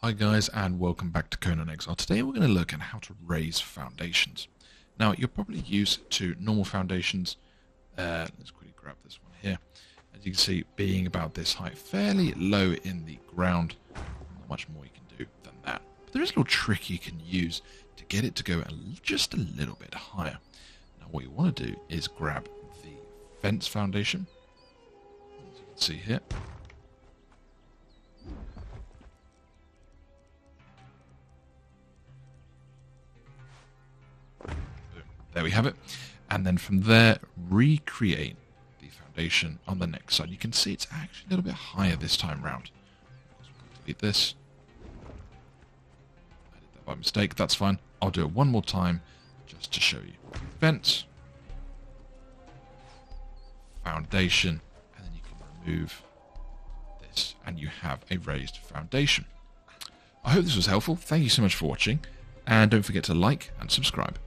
Hi guys and welcome back to Conan Exile. Today we're going to look at how to raise foundations. Now you're probably used to normal foundations, uh, let's quickly grab this one here, as you can see being about this height, fairly low in the ground, not much more you can do than that. But there is a little trick you can use to get it to go just a little bit higher. Now what you want to do is grab the fence foundation, as you can see here, There we have it. And then from there, recreate the foundation on the next side. You can see it's actually a little bit higher this time round. Delete this. I did that by mistake. That's fine. I'll do it one more time just to show you. Fence. Foundation. And then you can remove this and you have a raised foundation. I hope this was helpful. Thank you so much for watching. And don't forget to like and subscribe.